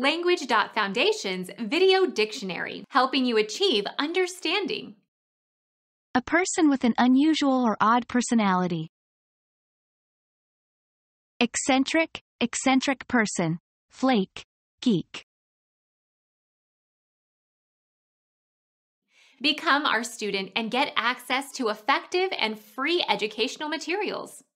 Language.Foundation's Video Dictionary, helping you achieve understanding. A person with an unusual or odd personality. Eccentric, eccentric person. Flake, geek. Become our student and get access to effective and free educational materials.